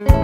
you